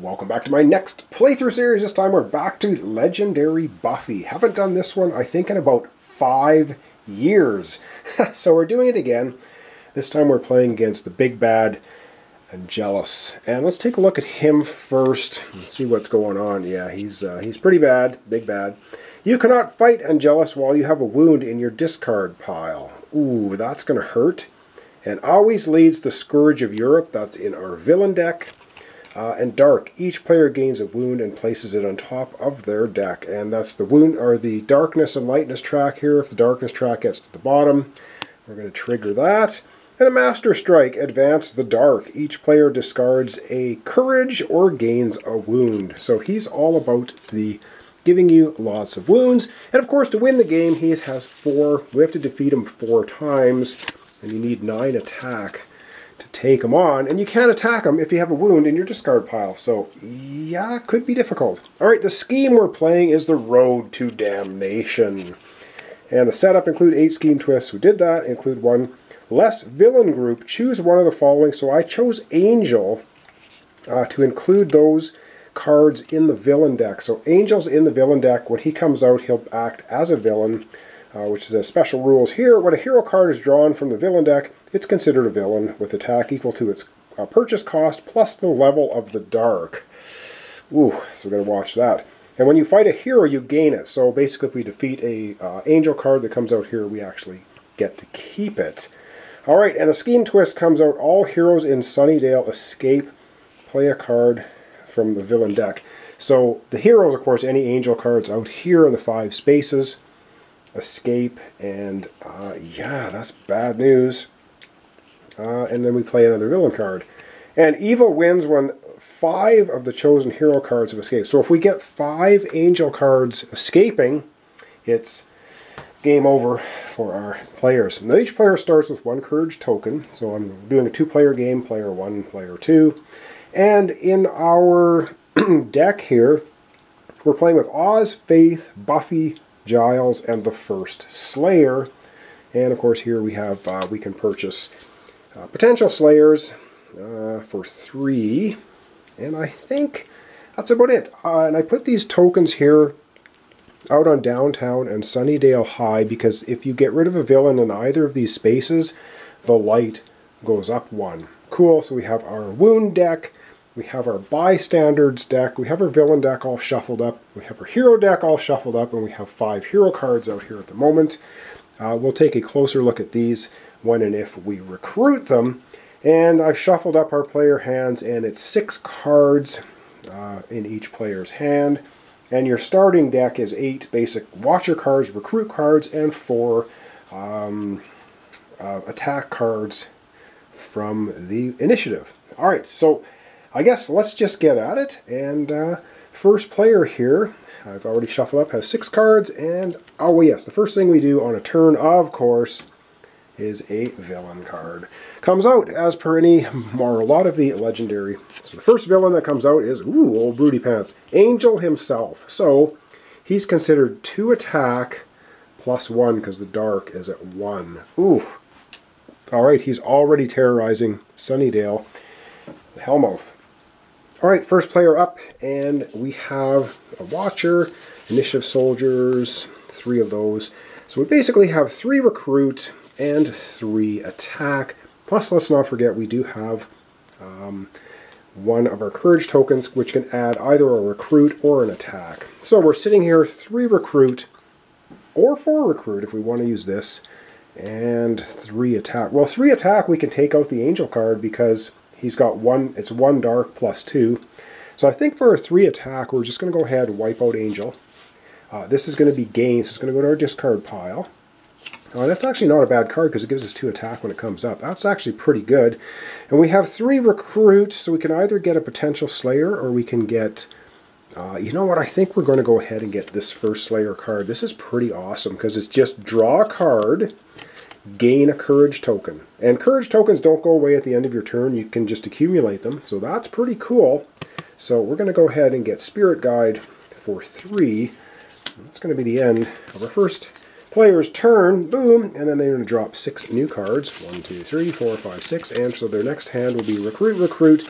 Welcome back to my next playthrough series. This time we're back to Legendary Buffy. Haven't done this one, I think, in about five years. so we're doing it again. This time we're playing against the big bad Angelus. And let's take a look at him first and see what's going on. Yeah, he's, uh, he's pretty bad, big bad. You cannot fight Angelus while you have a wound in your discard pile. Ooh, that's going to hurt. And always leads the Scourge of Europe. That's in our villain deck. Uh, and dark. Each player gains a wound and places it on top of their deck. And that's the wound or the darkness and lightness track here. If the darkness track gets to the bottom, we're going to trigger that. And a Master Strike, advance the dark. Each player discards a courage or gains a wound. So he's all about the giving you lots of wounds. And of course, to win the game, he has four. We have to defeat him four times, and you need nine attack to take them on, and you can't attack them if you have a wound in your discard pile. So, yeah, could be difficult. All right, the scheme we're playing is the Road to Damnation. And the setup include eight scheme twists. Who did that? Include one less villain group. Choose one of the following. So I chose Angel uh, to include those cards in the villain deck. So Angel's in the villain deck. When he comes out, he'll act as a villain uh, which is a special rules here. When a hero card is drawn from the villain deck, it's considered a villain with attack equal to its uh, purchase cost plus the level of the dark. Ooh, so we're going to watch that. And when you fight a hero, you gain it. So basically, if we defeat a uh, angel card that comes out here, we actually get to keep it. All right, and a scheme twist comes out. All heroes in Sunnydale escape. Play a card from the villain deck. So the heroes, of course, any angel cards out here in the five spaces escape, and uh, yeah, that's bad news. Uh, and then we play another villain card. And evil wins when five of the chosen hero cards have escaped. So if we get five angel cards escaping, it's game over for our players. Now each player starts with one courage token. So I'm doing a two-player game, player one, player two. And in our deck here, we're playing with Oz, Faith, Buffy, Giles, and the first Slayer. And of course here we have, uh, we can purchase uh, potential Slayers uh, for three. And I think that's about it. Uh, and I put these tokens here out on Downtown and Sunnydale High because if you get rid of a villain in either of these spaces, the light goes up one. Cool, so we have our wound deck, we have our bystanders deck, we have our villain deck all shuffled up, we have our hero deck all shuffled up, and we have five hero cards out here at the moment. Uh, we'll take a closer look at these when and if we recruit them. And I've shuffled up our player hands, and it's six cards uh, in each player's hand. And your starting deck is eight basic watcher cards, recruit cards, and four um, uh, attack cards from the initiative. All right, so I guess let's just get at it. And uh, first player here, I've already shuffled up, has six cards. And oh yes, the first thing we do on a turn, of course, is a villain card. Comes out as per any or a lot of the legendary. So the first villain that comes out is, ooh, old Broody Pants, Angel himself. So he's considered two attack plus one because the dark is at one. Ooh. All right, he's already terrorizing Sunnydale, the Hellmouth. All right, first player up, and we have a Watcher, Initiative Soldiers, three of those. So we basically have three Recruit and three Attack. Plus, let's not forget, we do have um, one of our Courage tokens, which can add either a Recruit or an Attack. So we're sitting here, three Recruit, or four Recruit if we want to use this, and three Attack. Well, three Attack, we can take out the Angel card because He's got one, it's one dark plus two. So I think for a three attack, we're just going to go ahead and wipe out Angel. Uh, this is going to be gain, so it's going to go to our discard pile. Uh, that's actually not a bad card because it gives us two attack when it comes up. That's actually pretty good. And we have three recruit, so we can either get a potential Slayer or we can get... Uh, you know what? I think we're going to go ahead and get this first Slayer card. This is pretty awesome because it's just draw a card gain a courage token. And courage tokens don't go away at the end of your turn. You can just accumulate them. So that's pretty cool. So we're going to go ahead and get Spirit Guide for three. That's going to be the end of our first player's turn. Boom. And then they're going to drop six new cards. One, two, three, four, five, six. And so their next hand will be Recruit, Recruit,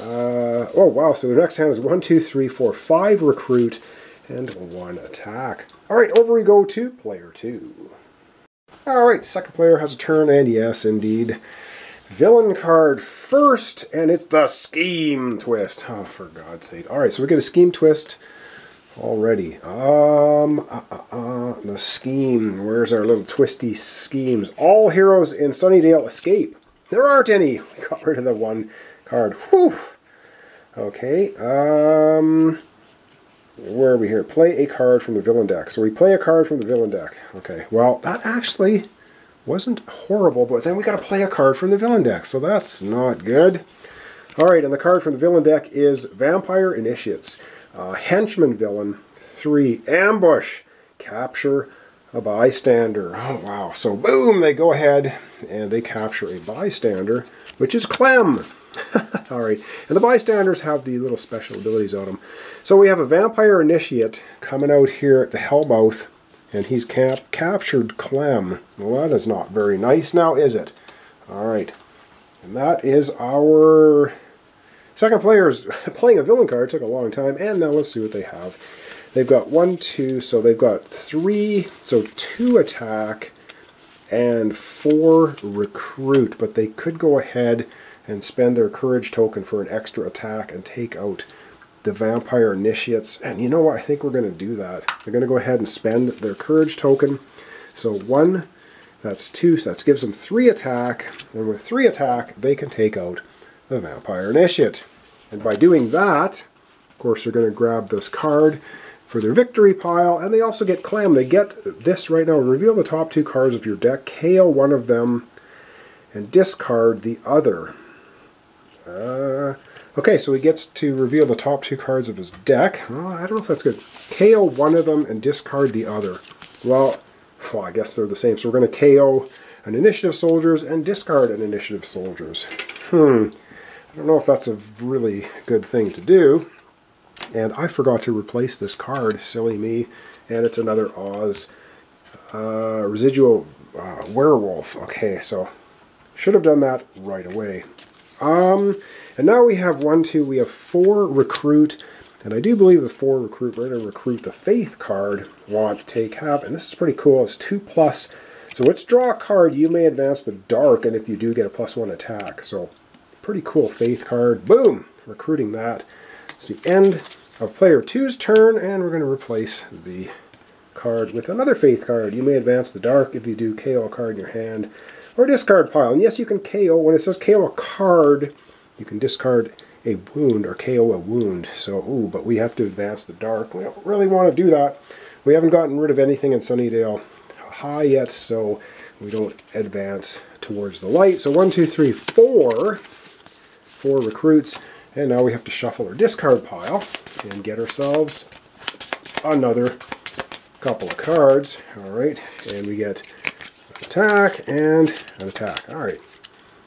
Uh, oh, wow. So the next hand is one, two, three, four, five recruit and one attack. All right, over we go to player two. All right, second player has a turn, and yes, indeed. Villain card first, and it's the Scheme Twist. Oh, for God's sake. All right, so we get a Scheme Twist already. Um, uh, uh, uh, the scheme. Where's our little twisty schemes? All heroes in Sunnydale escape. There aren't any. We got rid of the one card. Whew. Okay. Um, here? Play a card from the villain deck. So we play a card from the villain deck. Okay. Well, that actually wasn't horrible, but then we got to play a card from the villain deck. So that's not good. All right, and the card from the villain deck is Vampire Initiates. Uh, henchman villain, three. Ambush, capture a bystander. Oh, wow. So, boom, they go ahead and they capture a bystander, which is Clem. All right. And the bystanders have the little special abilities on them. So we have a vampire initiate coming out here at the Hellmouth, and he's cap captured Clem. Well, that is not very nice now, is it? All right. And that is our Second player's playing a villain card. took a long time. And now let's see what they have. They've got one, two, so they've got three, so two attack and four recruit. But they could go ahead and spend their courage token for an extra attack and take out the vampire initiates. And you know what? I think we're going to do that. They're going to go ahead and spend their courage token. So one, that's two, so that gives them three attack. And with three attack, they can take out the Vampire Initiate. And by doing that, of course, they're going to grab this card for their victory pile, and they also get Clem. They get this right now. Reveal the top two cards of your deck, KO one of them, and discard the other. Uh, okay, so he gets to reveal the top two cards of his deck. I don't know if that's good. KO one of them and discard the other. Well, well I guess they're the same. So we're going to KO an Initiative Soldiers and discard an Initiative Soldiers. Hmm. I don't know if that's a really good thing to do. And I forgot to replace this card, silly me. And it's another Oz uh, residual uh, werewolf. Okay, so should have done that right away. Um, and now we have one, two, we have four recruit. And I do believe the four recruit, we're going to recruit the faith card, want, take, have. And this is pretty cool. It's two plus. So let's draw a card. You may advance the dark, and if you do, get a plus one attack. So pretty cool faith card. Boom! Recruiting that. It's the end of player two's turn, and we're going to replace the card with another faith card. You may advance the dark if you do KO card in your hand, or discard pile. And yes, you can KO. When it says KO a card, you can discard a wound or KO a wound. So, ooh, but we have to advance the dark. We don't really want to do that. We haven't gotten rid of anything in Sunnydale High yet, so we don't advance towards the light. So one, two, three, four four recruits. And now we have to shuffle our discard pile and get ourselves another couple of cards. All right, and we get attack and an attack. All right.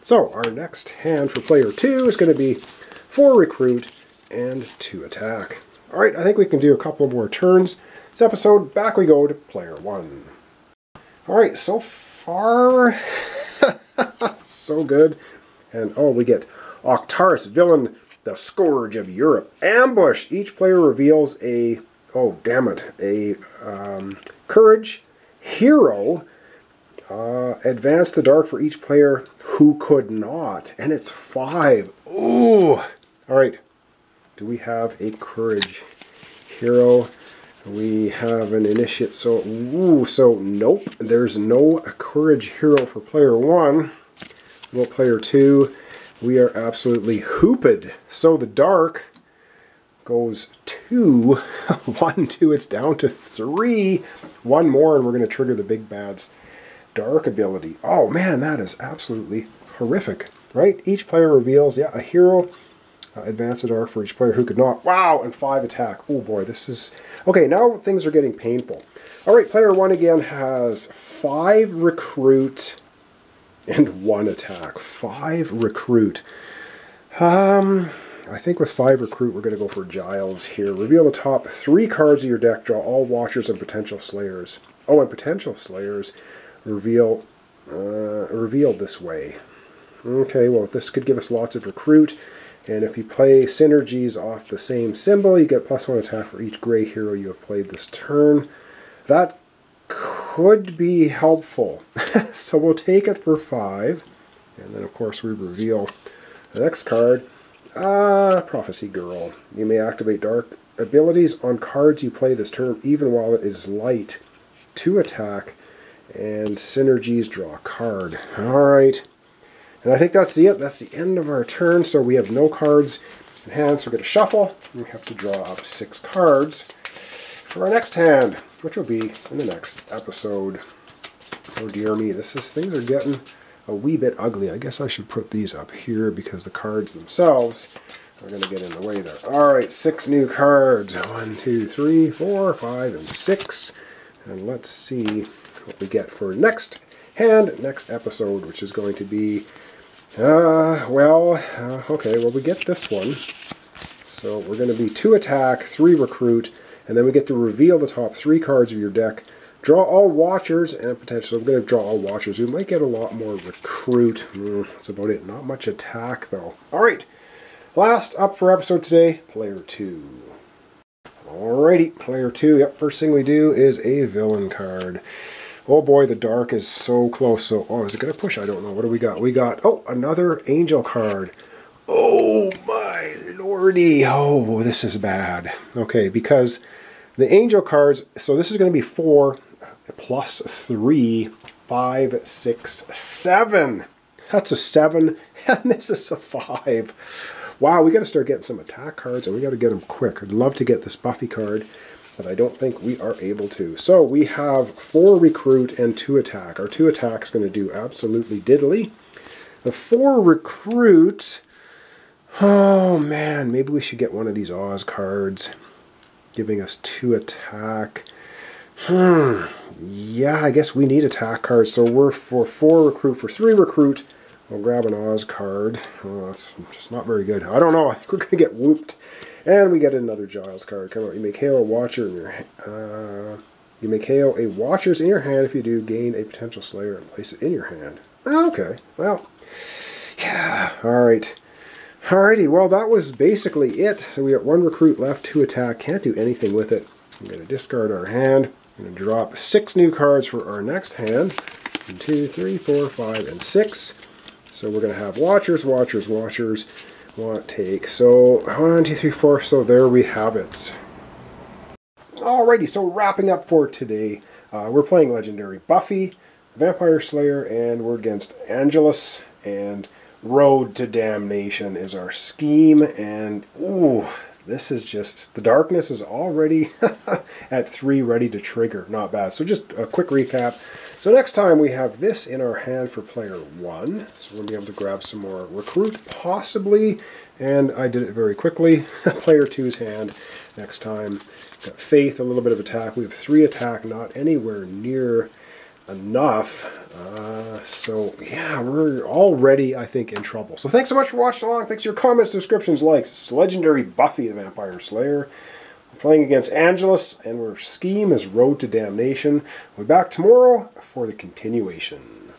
So our next hand for player two is going to be four recruit and two attack. All right, I think we can do a couple more turns. This episode, back we go to player one. All right, so far, so good. And oh, we get Octaris, villain, the scourge of Europe. Ambush. Each player reveals a, oh damn it, a um, courage hero. Uh, advance the dark for each player who could not. And it's five. Ooh. All right. Do we have a courage hero? We have an initiate. So, ooh, so nope. There's no courage hero for player one. Well, player two we are absolutely hooped. So the dark goes two, one, two, it's down to three. One more and we're going to trigger the big bad's dark ability. Oh man, that is absolutely horrific, right? Each player reveals, yeah, a hero, uh, advance the dark for each player who could not. Wow, and five attack. Oh boy, this is... Okay, now things are getting painful. All right, player one again has five recruit, and one attack. Five recruit. Um, I think with five recruit, we're going to go for Giles here. Reveal the top three cards of your deck. Draw all Watchers and Potential Slayers. Oh, and Potential Slayers reveal uh, revealed this way. Okay, well, this could give us lots of recruit. And if you play synergies off the same symbol, you get plus one attack for each gray hero you have played this turn. That could be helpful. so we'll take it for five. And then, of course, we reveal the next card. Ah, Prophecy Girl. You may activate dark abilities on cards you play this turn, even while it is light, to attack, and synergies draw a card. Alright. And I think that's the it. That's the end of our turn, so we have no cards in hand, so we're going to shuffle. We have to draw up six cards for our next hand, which will be in the next episode. Oh dear me, this is things are getting a wee bit ugly. I guess I should put these up here because the cards themselves are going to get in the way there. All right, six new cards. One, two, three, four, five, and six. And let's see what we get for next hand, next episode, which is going to be uh, well, uh, okay, well, we get this one. So we're going to be two attack, three recruit, and then we get to reveal the top three cards of your deck. Draw all watchers, and potentially I'm going to draw all watchers. We might get a lot more recruit. Mm, that's about it. Not much attack, though. All right, last up for episode today, player two. Alrighty, player two. Yep, first thing we do is a villain card. Oh boy, the dark is so close. So, oh, is it going to push? I don't know. What do we got? We got, oh, another angel card. Oh my lordy. Oh, this is bad. Okay, because the angel cards, so this is going to be four plus three, five, six, seven. That's a seven, and this is a five. Wow, we got to start getting some attack cards, and we got to get them quick. I'd love to get this Buffy card but I don't think we are able to. So we have four recruit and two attack. Our two attack is going to do absolutely diddly. The four recruit, oh man, maybe we should get one of these Oz cards giving us two attack. Hmm, yeah, I guess we need attack cards. So we're for four recruit, for three recruit, we'll grab an Oz card. Oh, that's just not very good. I don't know, I think we're going to get whooped. And we get another Giles card. Come on, you make KO a Watcher in your uh, you make KO a Watcher's in your hand. If you do, gain a potential Slayer and place it in your hand. Okay, well, yeah, all right. Alrighty, well that was basically it. So we got one recruit left to attack. Can't do anything with it. I'm going to discard our hand. I'm going to drop six new cards for our next hand. One, two, three, four, five, and six. So we're going to have Watchers, Watchers, Watchers, want take. So one, two, three, four. So there we have it. Alrighty, so wrapping up for today, uh, we're playing Legendary Buffy, Vampire Slayer, and we're against Angelus, and Road to Damnation is our scheme, and ooh, this is just, the darkness is already at 3 ready to trigger, not bad. So just a quick recap. So next time we have this in our hand for player one. So to be able to grab some more recruit, possibly. And I did it very quickly. player two's hand next time. Got faith, a little bit of attack. We have three attack, not anywhere near enough. Uh, so yeah, we're already, I think, in trouble. So thanks so much for watching along. Thanks for your comments, descriptions, likes. It's legendary Buffy the Vampire Slayer. Playing against Angelus, and our scheme is Road to Damnation. We'll be back tomorrow for the continuation.